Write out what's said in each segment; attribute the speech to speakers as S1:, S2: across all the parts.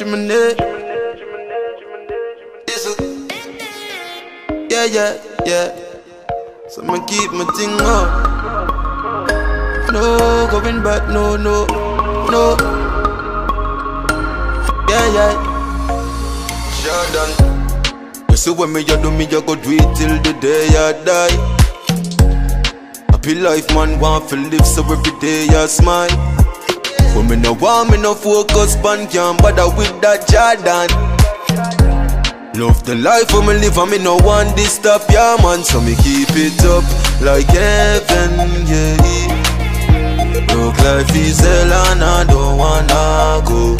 S1: chimney. It's a, yeah, yeah, yeah. So I'ma keep my thing up. No going back, no, no, no. Yeah, yeah. Done. You see when me you do me, you go do it till the day I die. Happy life, man, want to live so every day I smile. But me no want me no focus pan can't bother with that Jordan. Love the life for me live and me no want this stop, yeah man. So me keep it up like heaven, yeah. Look life is hell and I don't wanna go.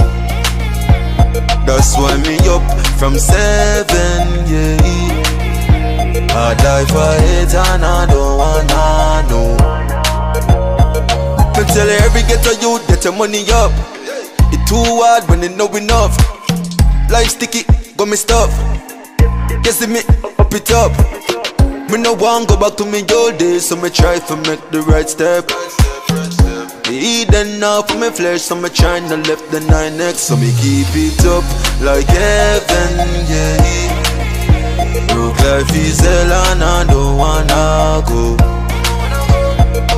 S1: That's why me up from seven, yeah. I die for it and I don't wanna know. Tell every ghetto youth get your money up. It too hard when they know enough. Life sticky, got me stuff. Guess it, me up it up. Me no want go back to me old days, so me try to make the right step. Me eat enough for me flesh, so me try to left the nine next, so me keep it up like heaven, yeah. Look life is hell and I don't wanna go.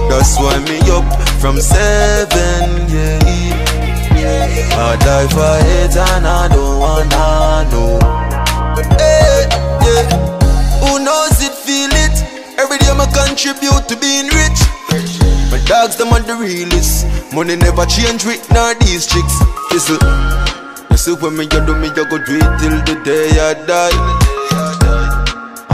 S1: That's why me up from seven, yeah. I die for it and I don't wanna know. Hey, yeah. Who knows it, feel it? Every day I contribute to being rich. My dogs, them on the realest. Money never change with none these chicks. Listen, you see when me you do me, you go do it till the day I die.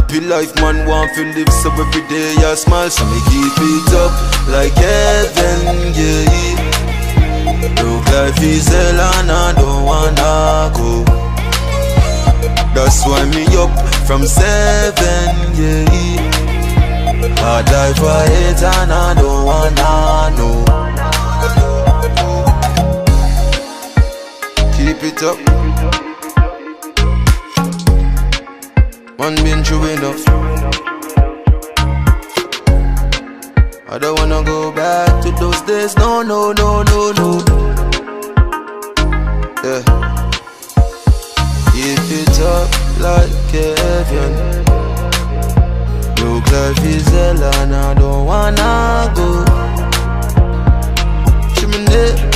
S1: Happy life, man, want to live so every day I smile, so me keep it up like heaven, yeah. Look life is hell and I don't wanna go. That's why me up from seven, yeah. I die for it and I don't wanna know. Keep it up. Man been through enough. I don't wanna go back to those days. No, no, no, no, no. Yeah. Keep it up like heaven. Look life is hell and I don't wanna go. Chimney.